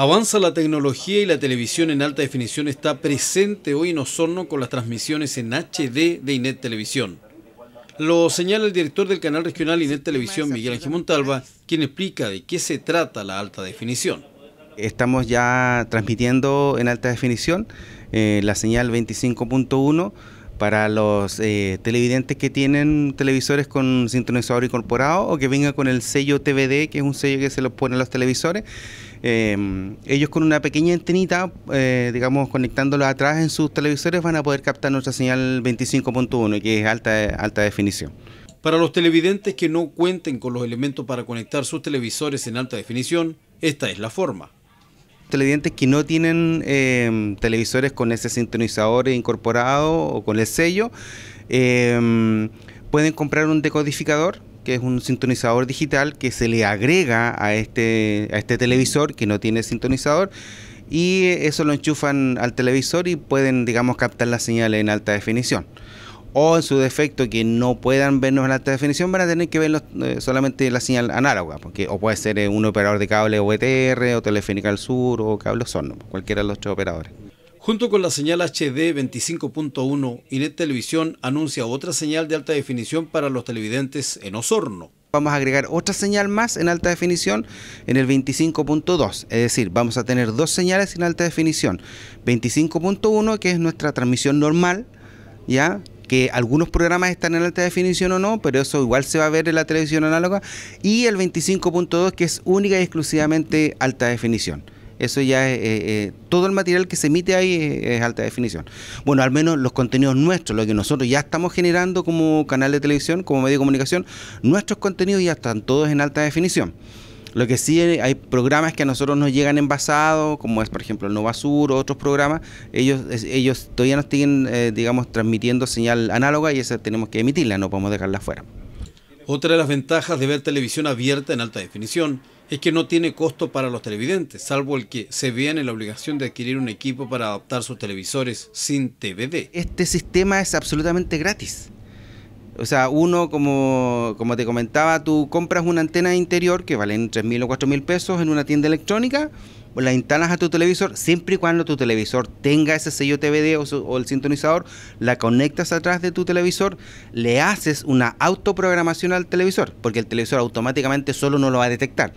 Avanza la tecnología y la televisión en alta definición está presente hoy en Osorno con las transmisiones en HD de Inet Televisión. Lo señala el director del canal regional Inet Televisión, Miguel Ángel Montalva, quien explica de qué se trata la alta definición. Estamos ya transmitiendo en alta definición eh, la señal 25.1 para los eh, televidentes que tienen televisores con sintonizador incorporado o que vengan con el sello TVD, que es un sello que se los pone a los televisores. Em, ellos con una pequeña antenita, eh, digamos, conectándolo atrás en sus televisores, van a poder captar nuestra señal 25.1, que es alta, alta definición. Para los televidentes que no cuenten con los elementos para conectar sus televisores en alta definición, esta es la forma televidentes que no tienen em, televisores con ese sintonizador incorporado o con el sello, em, pueden comprar un decodificador que es un sintonizador digital que se le agrega a este, a este televisor que no tiene sintonizador y eso lo enchufan al televisor y pueden, digamos, captar la señal en alta definición. O en su defecto que no puedan vernos en alta definición van a tener que ver eh, solamente la señal análoga, porque o puede ser eh, un operador de cable VTR o Telefónica al Sur o Cable Osorno, cualquiera de los tres operadores. Junto con la señal HD 25.1, Inet Televisión anuncia otra señal de alta definición para los televidentes en Osorno. Vamos a agregar otra señal más en alta definición en el 25.2, es decir, vamos a tener dos señales en alta definición. 25.1 que es nuestra transmisión normal, ya que algunos programas están en alta definición o no, pero eso igual se va a ver en la televisión análoga, y el 25.2 que es única y exclusivamente alta definición. Eso ya es, eh, eh, todo el material que se emite ahí es, alta definición. Bueno, al menos los contenidos nuestros, lo que nosotros ya estamos generando como canal de televisión, como medio de comunicación, nuestros contenidos ya están todos en alta definición. Lo que sí hay programas que a nosotros nos llegan envasados, como es por ejemplo el Nova Sur o otros programas, ellos, ellos todavía nos siguen, eh, digamos, transmitiendo señal análoga y esa tenemos que emitirla, no podemos dejarla fuera. Otra de las ventajas de ver televisión abierta en alta definición es que no tiene costo para los televidentes, salvo el que se vean en la obligación de adquirir un equipo para adaptar sus televisores sin TVD. Este sistema es absolutamente gratis. O sea, uno, como, como te comentaba, tú compras una antena interior que vale 3.000 o 4.000 pesos en una tienda electrónica, la instalas a tu televisor, siempre y cuando tu televisor tenga ese sello TVD o, el sintonizador, la conectas atrás de tu televisor, le haces una autoprogramación al televisor, porque el televisor automáticamente solo no lo va a detectar.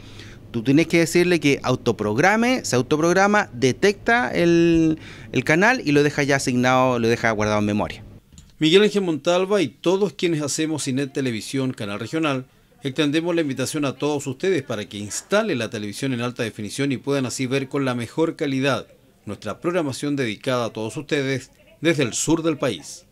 Tú tienes que decirle que autoprograme, se autoprograma, detecta el canal y lo deja ya asignado, lo deja guardado en memoria. Miguel Ángel Montalva y todos quienes hacemos Cinet Televisión, Canal Regional, extendemos la invitación a todos ustedes para que instalen la televisión en alta definición y puedan así ver con la mejor calidad nuestra programación dedicada a todos ustedes desde el sur del país.